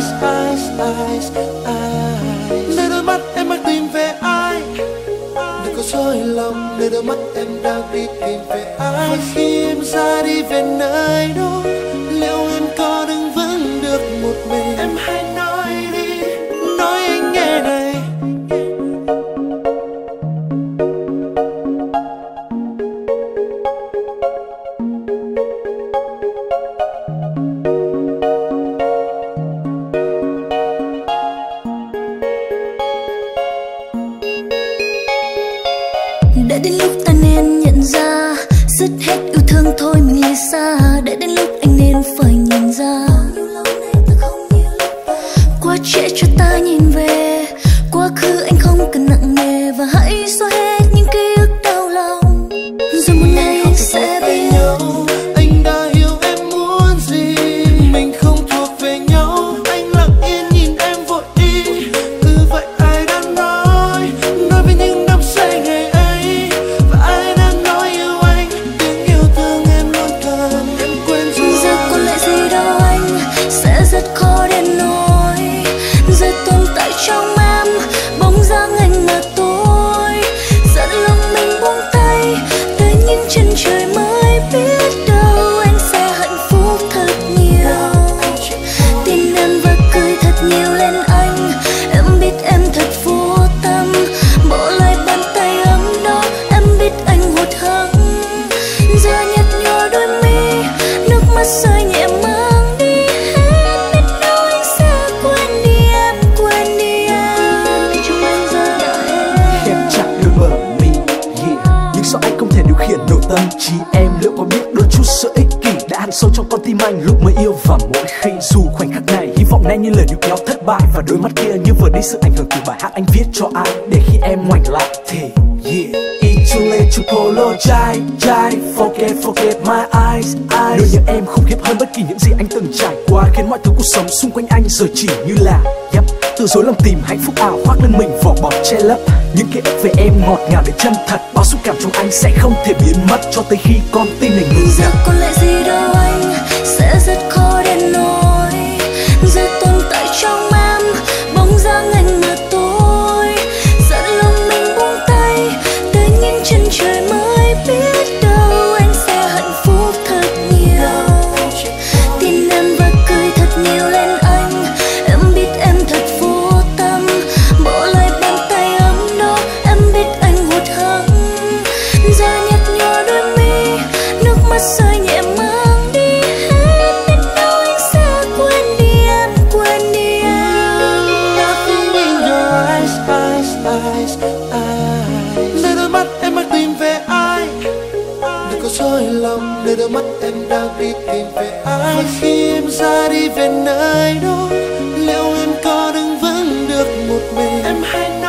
eyes, eyes, eyes, eyes Nơi đôi mắt em đang tìm về ai? Đừng có dối lòng Nơi đôi mắt em đang đi tìm về ai? Và khi em ra đi về nơi đó đã đến lúc ta nên nhận ra, dứt hết yêu thương thôi mình lìa xa. Đã đến lúc anh nên phải nhìn ra quá trễ cho ta thẳm sâu trong con tim anh. Lúc mới yêu và mỗi khi dù khoảnh khắc này hy vọng nay như lời níu kéo thất bại. Và đôi mắt kia như vừa đi sự ảnh hưởng từ bài hát anh viết cho ai. Để khi em ngoảnh lại thì yeah too late to apologize forget, forget my eyes, eyes. Nỗi nhớ em không khiếp hơn bất kỳ những gì anh từng trải qua. Khiến mọi thứ cuộc sống xung quanh anh giờ chỉ như là Yep, từ dối lòng tìm hạnh phúc ảo khoác lên mình vỏ bọc che lấp. Những ký ức về em ngọt ngào đến chân thật. Bao xúc cảm trong anh sẽ không thể biến mất cho tới khi con tim này ngừng Có lẽ gì đâu. Ra đi về nơi đó Liệu em có đứng vững được một mình? Em hãy